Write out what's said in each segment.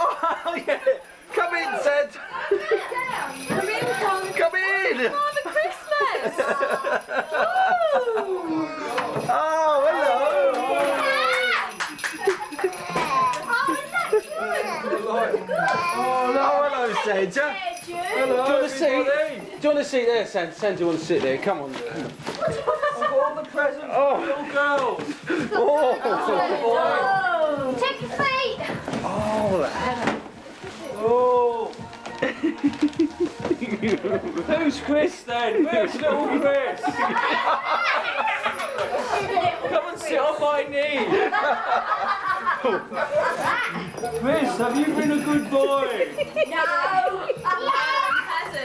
Oh, yeah. Come in, Santa. Come in, Tom. Come in. Father Christmas. Oh, hello. Oh, hello, oh, Santa. Hello, Do you want a seat? Do you want a seat there, Santa? Santa, you want to sit there? Come on. I've got all the presents Oh. for little girls. Oh, oh Who's Chris then? Where's little Chris? Come and sit on my knee. Chris, have you been a good boy? No.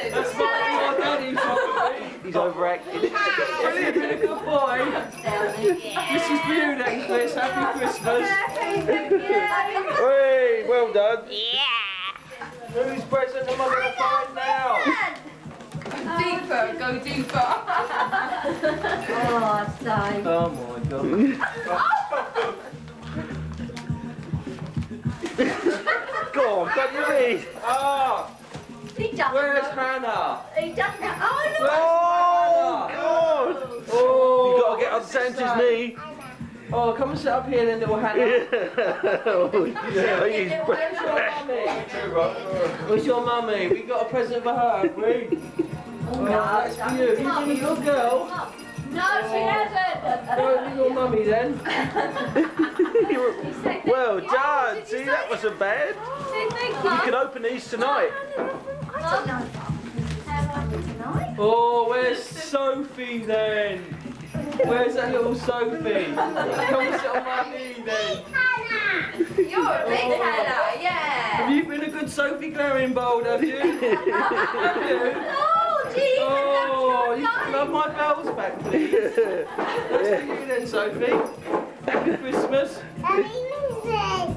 That's my your daddy probably. he's overacted. Have you been a good boy? This is you then, Chris. Happy Christmas. Hey, well done. Whose present am I going to find now? Deeper, go deeper. oh, so. Oh my god. Go on, can you read? Ah, He doesn't where's know. Hannah? He doesn't know. Oh, Where's look. Oh, God. Oh, you got to get on Santa's knee. Oh, come and sit up here then, little Hannah. oh, he's Where's your mummy? Where's your mummy? We got a present for her, have we? Oh, oh that's for you. You've been a good girl. No, she oh. hasn't. Go with your mummy then. well done. Oh, see, that wasn't bad. You can open these tonight. I don't know. Tonight? Oh, where's Sophie then? Where's that little Sophie? Come and sit on my knee then. You're a big oh. Hannah, yeah. Have you been a good Sophie Glaringbold, have you? have you? Oh, gee. Oh, you can have my bells back, please. That's for you then, Sophie. Happy Christmas.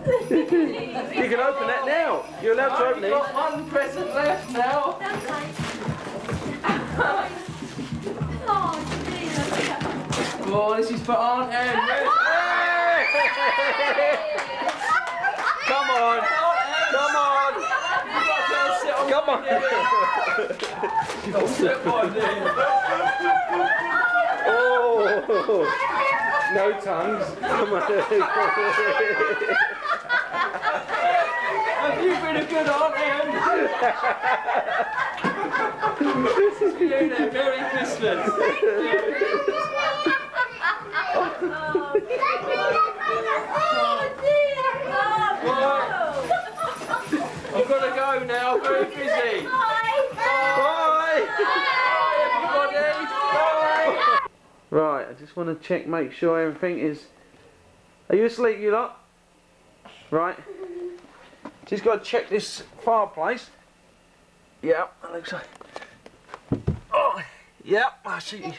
You can open that now. You're allowed to I've open only it. got one present left now. Oh, this is for Aunt Anne. Come on. Come on. Come on. Go sit on there. Oh. No tongues. Come on. Have you been a good Aunt Anne? this is for you then. Merry Christmas. I've got to go now. I'm very busy. Bye. Bye, everybody. Bye. Right, I just want to check, make sure everything is. Are you asleep, you lot? Right. Just got to check this fireplace. Yep, that looks like. Oh, yep, I see.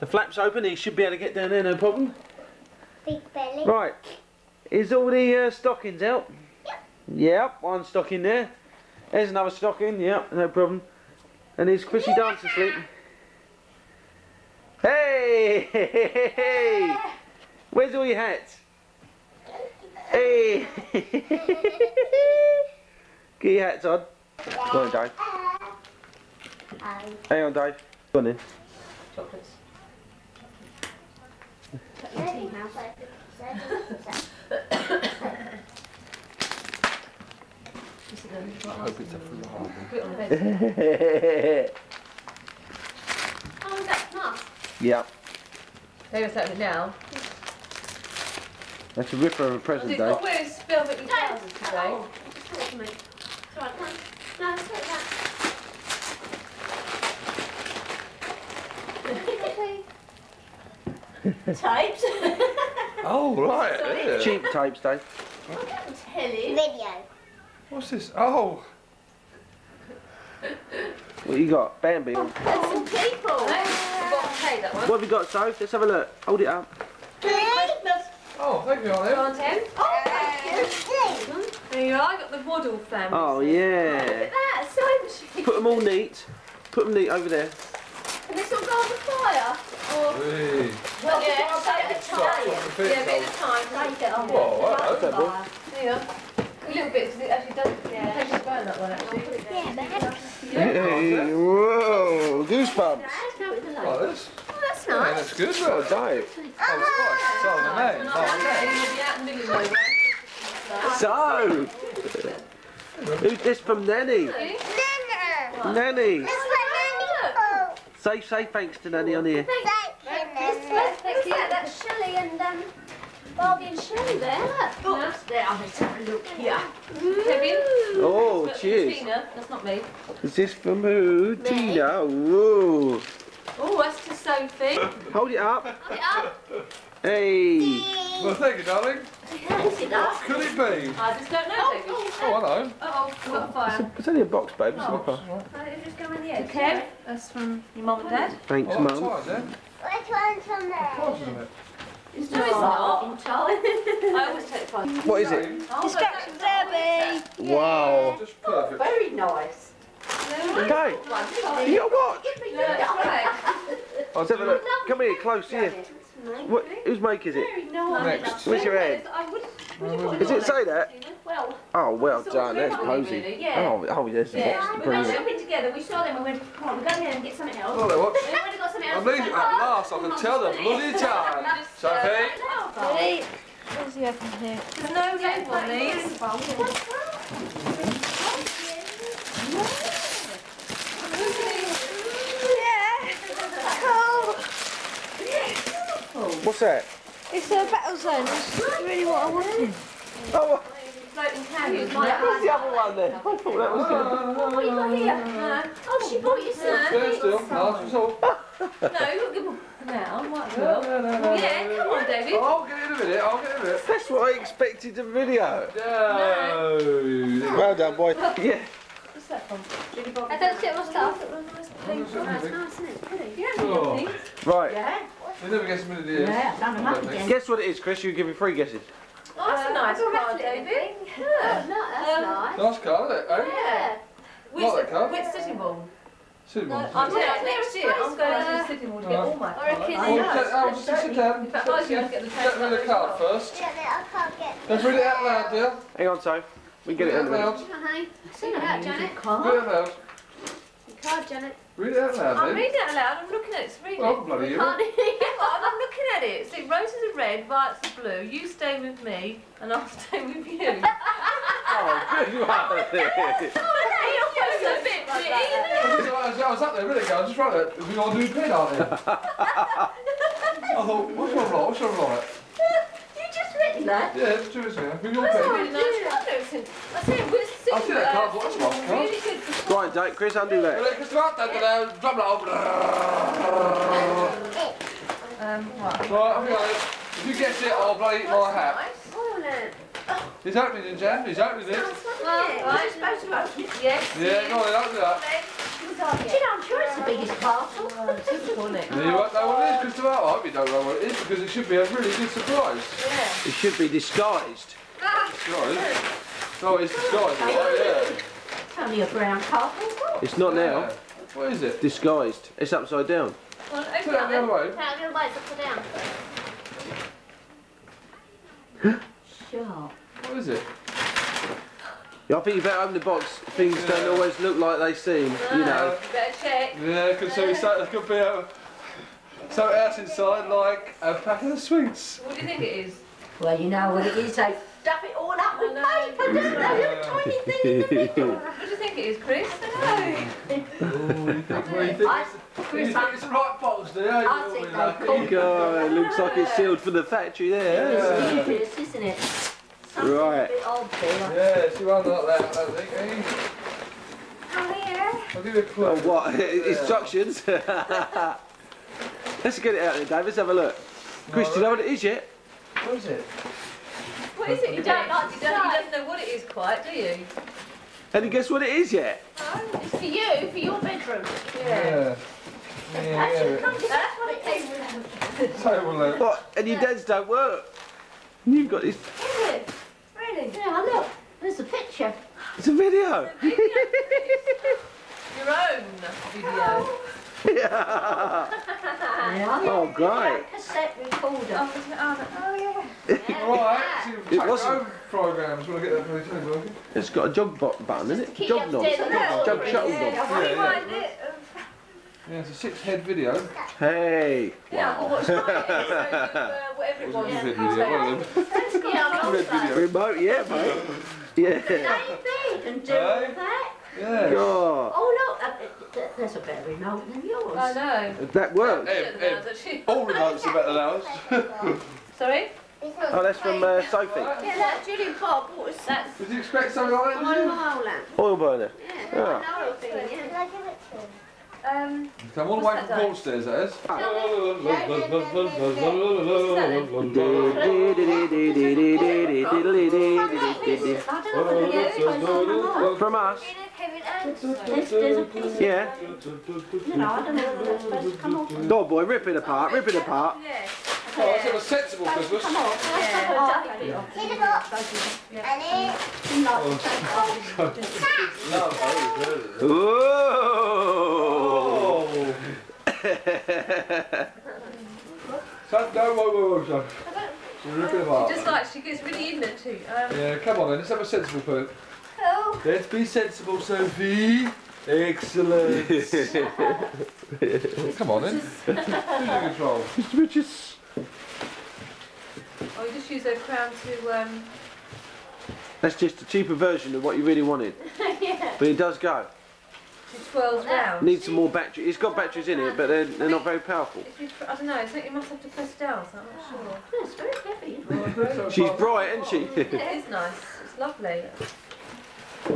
The flap's open. He should be able to get down there, no problem. Big belly. Right. Is all the uh, stockings out? Yep. Yep, one stocking there. There's another stocking. Yep, no problem. And is Chrissy Dance asleep? Hey! Hey! hey, hey. Where's all your hats? Hey! Get your hats on. Go on, Dave. Hang on, Dave. Go on then. Chocolates. hope it's a full heart. Put it on the bed. Oh, is that enough? yep. There was that now. That's a ripper of a present, He's Dave. got wears velvety trousers today. Oh, just give it to me. It's all right, come on. No, it's not that. Tapes. Oh, right. Cheap tapes, Dave. Video. What's this? Oh. What you got? Bambi. There's some people. We've got to pay that one. What have you got, Soph? Let's have a look. Hold it up. Oh, thank you, Olive. Go on, Tim. Oh, there you are. I got the Waddle family. Oh, yeah. Look yeah. at that. So. Put them all neat. Put them neat over there. Can this all go on the fire? Or Hey. well, yeah, take the time. Yeah, a bit of time. Take it on. Whoa, Okay, boy. There you are. A little bit, because it actually does yeah. taste burn that one actually. Yeah, but Hey, whoa, goosebumps. Like this. Oh, that's Yeah, that's good. Oh, Look. Dave. Oh, it's nice. So the name. Not Oh, okay, you'll be the middle. So, who's this from Nanny? Nana. Nanny. That's what Nanny Say, say thanks to Nanny on here. Thank you. That's Shelley and um, Barbie and Shelley there. Look. That's there. Let's have a look here. Kevin. Oh, That's cheers. Tina. That's not me. Is this from who? Tina. Whoa. Oh, that's to Sophie. Hold it up. Hold it up. Hey. Well, thank you, darling. Yes, it does. Could it be? I just don't know, David. Oh, oh I know. Uh-oh, we've got a fire. It's only a box, babe. It's Oh. not a car. Oh, it just go in the edge. Kev. That's from your mum and dad. Thanks, Oh, Mum. Which one's from there? Tired, isn't it? It's no, it's not. In. I always take the fire. What is it? Oh, Distraction but that's Derby. Wow. Just perfect. Very nice. Okay. You got what? not- No, that's right. Let's have a look. Come here, close here. What, whose make is it? Nice. Next. Where's your head? I would, would you put Does it say that? Well, Oh, well Sort done. That's family, posy. really, yeah. Oh, oh, there's the Yeah. box. we went Brilliant. shopping together. We saw them and we went, come on, we're going there and get something else. Oh, look, what? We went and got something else. At least at last I can tell the bloody time. Sophie? Ready? Where's the open here? There's no label on these. What's that? It's a battle zone. It's really what I wanted. Oh, Floating candles. what's the other one then? I thought that was oh, good. What you got here? No, Oh, she bought you some. Stand still. Last result. No, you'll give them now. Might as well. No, no, no, Yeah, come on, David. I'll get in a minute. I'll get in a minute. That's what I expected the video. No. Well done, boy. Yeah. What's that from? I don't see my stuff. Things from That's nice, isn't it? Pretty. You don't Oh. need things. Right. Yeah. You never guess a minute years. Yeah, I've done them up again. Guess what it is, Chris? You give me three guesses. Oh, that's a nice card, David. Oh, no, that's Um, nice. Nice car, isn't it? Eh? Yeah. Which, Like that card? which sitting room? Cinema. No, I'm Yeah, yeah, next year. I'm going to the sitting room to get all my I reckon Oh, they sit- oh, just sit down. In fact, I was going to get the Get rid of the card first. Yeah, I can't get Let's read it out loud, dear. Hang on, so we can get it it in out a loud. Come on. Sing it out, Janet. Read it out loud. Card, Janet. Read it out loud, eh? I'm then. reading it aloud. Oh, I'm looking at it. It's reading. Oh, bloody you. Can't I'm looking at it. See, roses are red, violets are blue. You stay with me, and I'll stay with you. Oh, good one. You're almost a bit pretty. I was, up there a minute ago, I just wrote it. We got a new pen, aren't we? I thought, what's your right? What's your right? You just written that. Yeah, it's true, isn't it? With your That's really nice card. I say, we're sitting I see that card, what's wrong, card? Really good for Right, Dave, Chris, undo Well, that. it's right, da, da, da, drum roll. Um, what? Right, I'll be. If you guess it, I'll bloody eat my hat. Nice. No. He's opening it, Jan. He's opening it. Right. it. Yes. Yeah, go on then, open it up. Do you know, I'm sure it's the biggest parcel. It? Yeah, you won't know what it is, Christopher. I hope you don't know what it is, because it should be a really good surprise. Yeah. It should be disguised. Disguise? No, it's disguised. Oh, It's only a brown parcel. It's not yeah. now. Yeah. What is it? Disguised. It's upside down. Well, Turn it it the other way. Now, the other way, upside down. Sharp. What is it? Yeah, I think you better open the box. Things don't always look like they seem, you ah, know. You better check. Yeah, because so so, could be a, something else inside, like a packet of sweets. What do you think it is? Well, you know what it is. They stuff it all up with I know. paper, don't they? Little tiny thing in the middle. What do you think it is, Chris? Oh, you think, what do you think? I, You Chris, think it's the right box, do you? I think they lucky. called God, it looks like it's sealed for the factory there. Yeah. Dubious, isn't it? Something Right. A bit odd there. Yeah, she won't like that, I don't think, eh? Oh, yeah. I'll give you a clue. Oh, what? Instructions? Let's get it out there, Dave. Let's have a look. Chris, do you know what it is yet? What is it? What is it? You don't like you don't, you don't know what it is quite, do you? Any guess what it is yet? It's for you, for your bedroom. Yeah. That Yeah, should yeah. come to that's what it came with. Table lamp. What? And your dads don't work? You've got this. Is it? Really? Yeah, look. There's a picture. It's a video. Your own video. yeah. Yeah. Oh, great. Cassette recorder. Oh, it? Oh, no. oh yeah. Right, so you It take wasn't. programs. When I get that for the table, okay? It's got a jog button, isn't it? Keep Jog knob. upstairs. Jog shuttle knob. Yeah, yeah. Rewind. Yeah, it's a six-head video. Hey. Yeah, I can watch mine. uh, whatever it was. What's the video? One of them. Yeah, I'm Red video. Remote, yeah, mate. Yeah. Stay in and do Hey. all that. Yeah. God. Oh look, uh, th- there's a better remote than yours. I know. That works. Ed, Ed, all remotes are better than ours. Sorry? Oh, that's from uh, Sophie. Yeah, that Julie Bob was That's Did you expect something like that? on did you? mile lamp. Oil burner. Yeah, Yeah. I know thing, yeah. Um. Come all the way What's from that, Portstairs, that is. I don't know whether it's on or not. From us. There's, there's a piece, Yeah. you know, I don't know whether that's supposed to come off. Dog boy, rip it apart, rip it apart. Yeah. Oh, let's have a sensible Christmas. Come off. Yeah. Oh, take it off. Take it off. And it. Like, Whoa! Son, no, whoa, whoa, whoa, son. So rip it apart. Just like she gets really into. Um, Yeah, come on then, let's have a sensible put. oh, Let's be sensible, Sophie. Excellent. come on then. Who's in control? Mr. Richards. or you just use her crown to. Um, That's just a cheaper version of what you really wanted. yeah. But it does go. She twirls round. Needs some more battery. It's got batteries in it, but they're, they're not very powerful. If you, I don't know. I think you must have to press down. So I'm not sure. Oh, it's very heavy. She's bright, isn't she? Yeah, it is nice. It's lovely.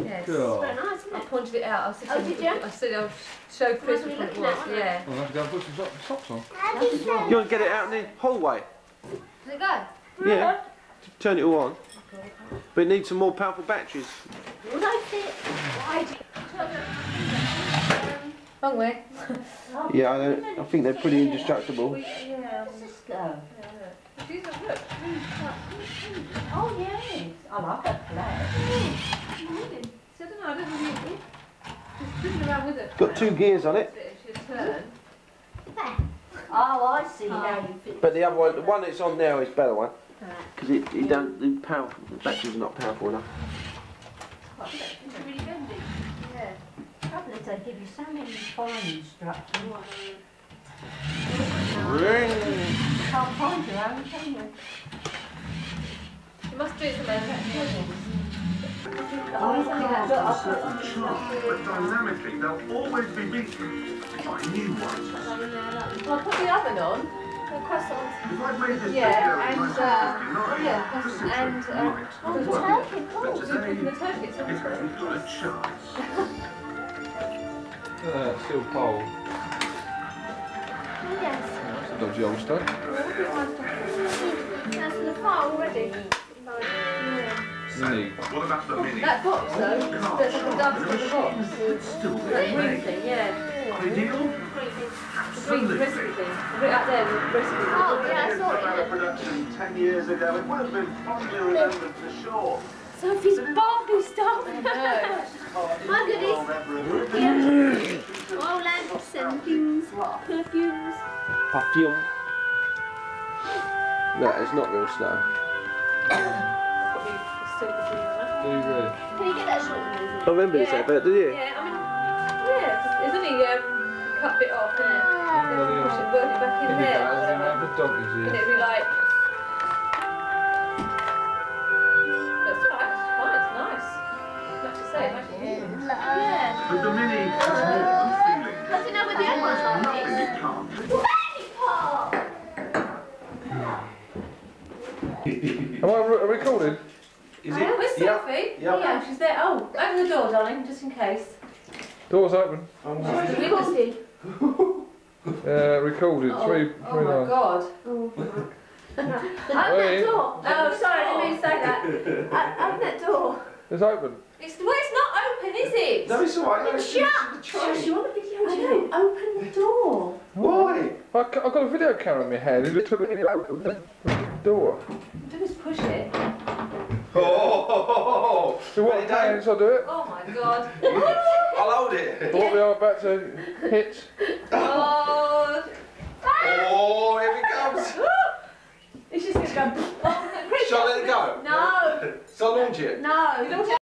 Yes. God. Very nice, isn't I pointed it out. I said, Oh, did you? I said I'll show Chris What were you what it was. at, wasn't it? Yeah. I'll have to go and put some socks on. You want to get it out in the hallway? Does it go? Yeah. Turn it all on. But it needs some more powerful batteries. Will they fit? Why do Wrong way. Yeah, I, don't, I think they're pretty indestructible. Yeah. this go? These are look. Oh, yes. I like that flag. So I don't know. I don't really. Just around with it. It's got two gears on it. Oh, I see how you. But the other one, the one that's on now is a better one. Right. Because it, it don't, the powerful, the batteries are not powerful enough. It's really bendy. Yeah. Trouble is they give you so many fine instructions. Ring. You can't find your own, can you? You must do it for manufacturing. but dynamically they'll always be beaten by new ones. Well, put the oven on. The croissants. If I'd made this Yeah, and, uh, 1959, yeah, the and, uh, might oh, the turkey, But cool. So today, put the turkey at it some hasn't got a. Yeah, still pole. Yes. That's a dodgy old stuff. That's in the file already. Mini. What about the mini? That box though, there's like a dust in the box. It's still That there. green thing, yeah. Ideal? The green recipe thing. Right there, the. Oh, yeah, I saw About a it. production 10 years ago, it would have been fondly remembered for sure. Sophie's Barbie stuff. Oh, My goodness. I'll never agree. Oil lamps and things, perfumes. Perfume. No, it's not real slow. Do you really? Can you get that short? I remember this Yeah. advert, did you? Yeah, I mean, yeah, it's only um, cut bit off, isn't it? Everybody Then else. push it, work it back in Any there. or guys in whatever. there for donkeys And here? it'd be like. That's alright, it's fine, it's nice. Like to say, imagine. Yeah. But the mini has more than feeling. Does it know where the There's almost other nothing one is? it can't do. Am I re- recording? Is Oh, where's Yeah. Sophie? Yeah. Yeah, she's there. Oh, open the door, darling, just in case. Door's open. I'm sorry. The windows. Uh, recorded. Oh, Three, oh three my nine. god. Open Wait. that door. Oh, sorry, I didn't mean to say that. Open that door. It's open. It's, well, it's not open, is it? No, it's alright. No, It's it's shut. the train. you want a video too? Open the door. Why? I, I've got a video camera in my hand. It took the door. Do is push it. Oh, oh, oh, oh, So what Ready, Dave? hands I do it? Oh my god. I'll hold it. What we are about to hit. Oh. Ah. Oh, here it comes. It's just gonna go. Oh, Shall I let it go? No. Shall I launch it? No.